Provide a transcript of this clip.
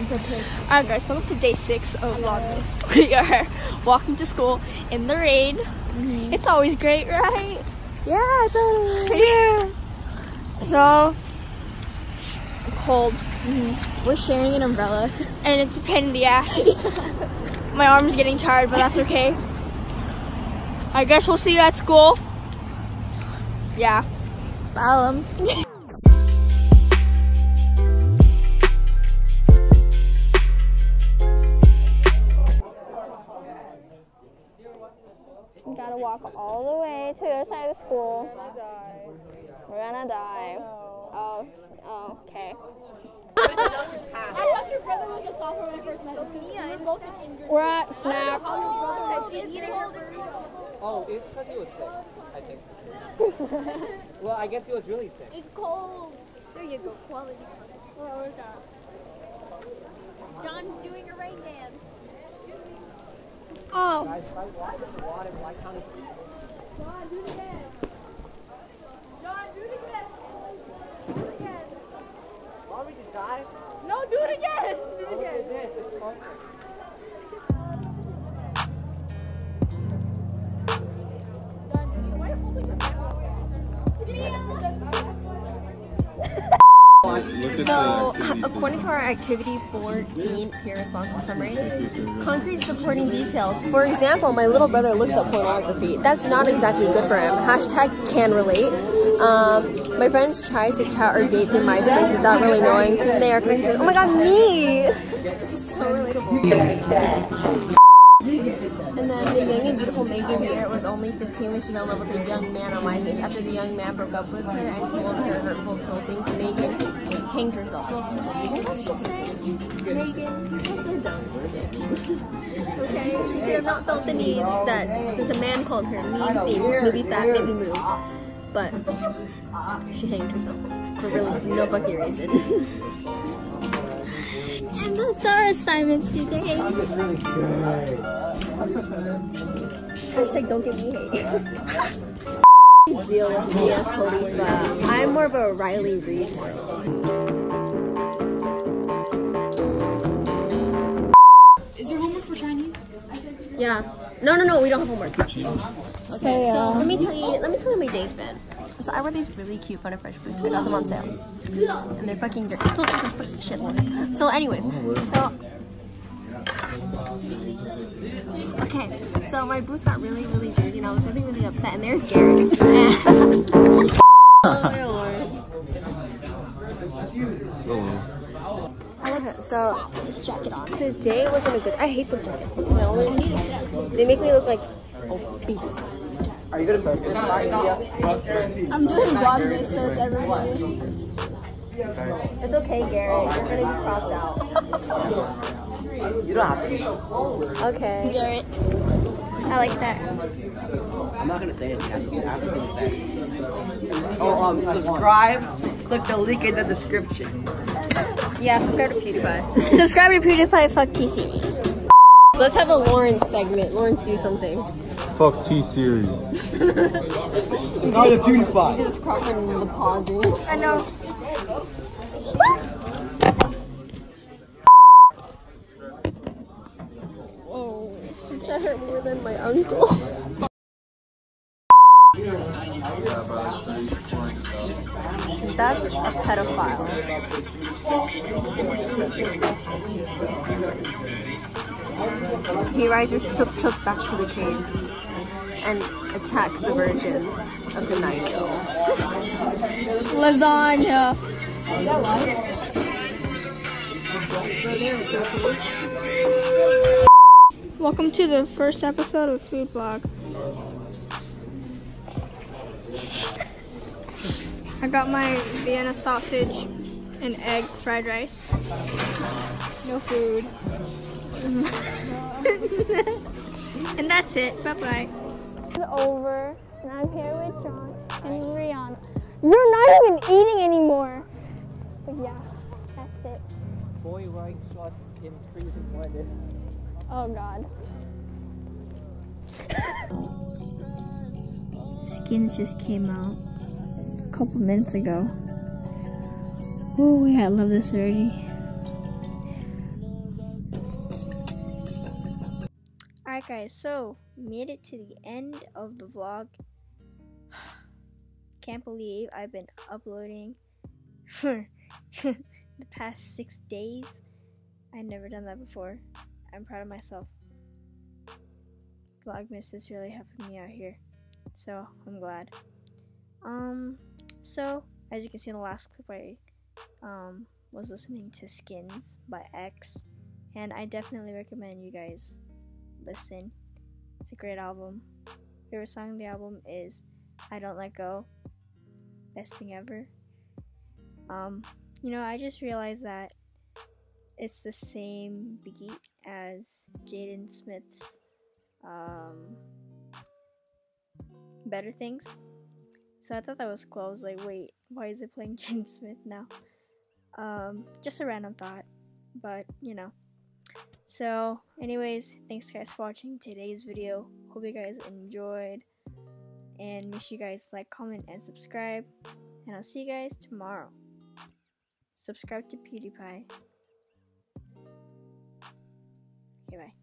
Alright guys, welcome to day six of Vlogmas. We are walking to school in the rain. It's always great, right? Yeah, totally. Yeah. So cold. We're sharing an umbrella, and it's a pain in the ass. My arm's getting tired, but that's okay. I guess we'll see you at school. Yeah. Um, We gotta walk all the way to the other side of the school. We're gonna die. Oh, oh, okay. I thought your brother was a sophomore when I first met him. Yeah, and both injured. We're at Snap. Oh, it's because he was sick, I think. well, I guess he was really sick. It's cold. There you go, quality. Where was that? John's doing a rain dance. Oh, Guys, if I walk in the water, will I count John, do it again. John, do it again. Do it again. Why don't we just dive? No, do it again. Do it again. So, according to our activity 14 peer response to summary, concrete supporting details. For example, my little brother looks at pornography. That's not exactly good for him. Hashtag can relate. Um, my friends try to chat or date through MySpace without really knowing who they are connected. Oh my god, me! It's so relatable. And then the young and beautiful Megan Meier was only 15 when she fell in love with a young man on MySpace. After the young man broke up with her and told her hurtful, cruel things, Megan hanged herself. Let's just say, Megan was a dumb bitch. okay? She should have not felt the need that, since a man called her mean things, maybe fat, maybe move. But she hanged herself for really no fucking reason. and that's our assignment today. Hashtag don't give me hate. Deal with Mia Khalifa. I'm more of a Riley Reid girl. Is there homework for Chinese? Yeah. No, no, no. We don't have homework. Okay. So, So let me tell you. Let me tell you my day's been. So I wear these really cute Fun Fresh boots. I got them on sale, and they're fucking dirty. I told fucking shit ones. So, anyways, so okay. So my boots got really, really dirty, and I was really, really upset. And there's Garrett. oh my lord. I love it. So this jacket on. Today wasn't a good. I hate those jackets. You know, they make me look like obese. Are you gonna post this? I'm doing Vlogmas, so it's everybody. It's okay, Garrett. You're gonna be crossed out. You don't have to. Okay. Garrett. I like that. I'm not gonna say anything. I have to, I have say. Oh, um, subscribe. Click the link in the description. Yeah, subscribe to PewDiePie. Subscribe to PewDiePie Fuck T Series. Let's have a Lawrence segment. Lawrence, do something. Fuck T series. Not the You PewDiePie. just crop in the pausing. I know. That hurt more than my uncle. That's a pedophile. He rises tuk tuk back to the cave and attacks the virgins of the nine hills. Lasagna. Welcome to the first episode of Food Blog. I got my Vienna sausage and egg fried rice. No food. and that's it. Bye bye. It's over, and I'm here with John and Rihanna. You're not even eating anymore. But yeah boy right shot in freezing weather. Oh god. Skins just came out a couple minutes ago. Oh yeah, I love this already. Alright guys, so we made it to the end of the vlog. Can't believe I've been uploading for the past six days. I've never done that before. I'm proud of myself. Vlogmas is really helping me out here, so I'm glad. Um, so as you can see in the last clip, I um was listening to Skins by X, and I definitely recommend you guys listen. It's a great album. Favorite song on the album is I Don't Let Go. Best thing ever. Um, you know, I just realized that it's the same beat as Jaden Smith's um, Better Things. So I thought that was cool. I was like, wait, why is it playing Jaden Smith now? Um, just a random thought, but you know. So, anyways, thanks guys for watching today's video. Hope you guys enjoyed. And make sure you guys like, comment, and subscribe. And I'll see you guys tomorrow. Subscribe to PewDiePie. Okay, bye.